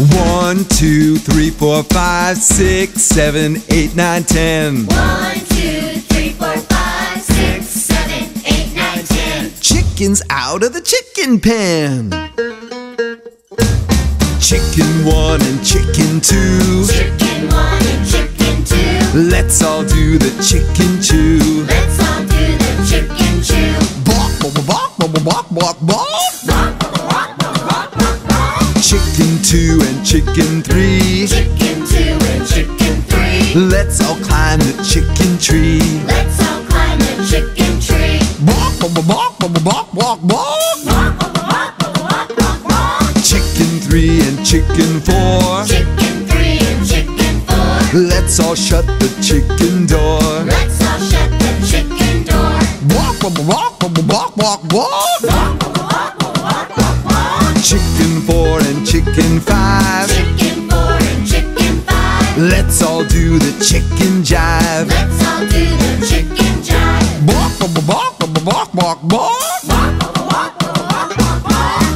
One, two, three, four, five, six, seven, eight, nine, ten. One, two, three, four, five, six, seven, eight, nine, ten. Chickens out of the chicken pen. Chicken one and chicken two. Chicken one and chicken two. Let's all do the chicken chew. Let's all do the chicken chew. Bawk, bawk, bawk, bawk, bawk, bawk, bawk. Chicken two and chicken three. Chicken two and chicken three. Let's all climb the chicken tree. Let's all climb the chicken tree. Bawk, bawk, bawk, bawk, bawk, bawk, bawk. Chicken three and chicken four. Chicken three and chicken four. Let's all shut the chicken door. Let's all shut the chicken door. Walk, walk, Walk, walk, walk, walk, walk, walk, walk. Chicken four and chicken five. Chicken four and chicken five. Let's all do the chicken jive. Let's all do the chicken jive. Walk, walk, walk, walk, walk.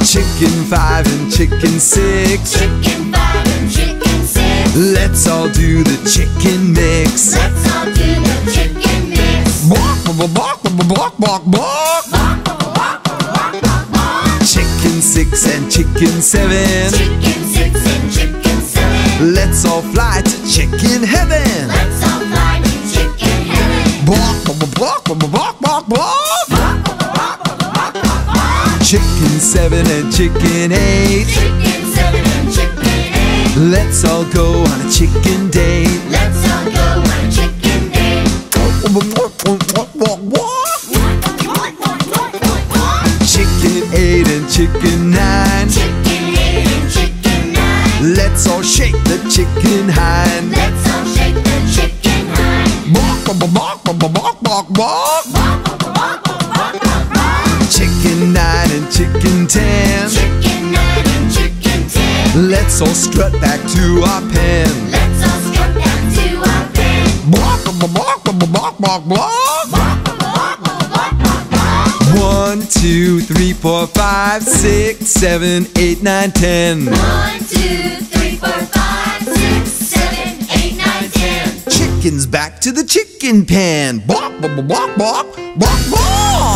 Chicken five and chicken six. Chicken five and chicken six. Let's all do the chicken mix. Let's all do the chicken mix. Walk, walk, walk, walk, walk, walk. Chicken six and chicken seven. Chicken six and chicken seven. Let's all fly to chicken heaven. Let's all fly to chicken heaven. Walk, walk, walk, walk, walk, walk. Chicken seven and chicken eight. Chicken seven and chicken eight. Let's all go on a chicken date. Eight and chicken nine. Chicken eight and chicken nine. Let's all shake the chicken hind. Let's all shake the chicken hind. Chicken nine and chicken ten. Chicken nine and chicken ten. Let's all strut back to our pen. Let's all strut back to our pen. One, two, three, four, five, six, seven, eight, nine, ten. One, two, three, four, five, six, seven, eight, nine, ten. Chickens back to the chicken pen. Bawk, bawk, bawk, bawk, bawk, bawk.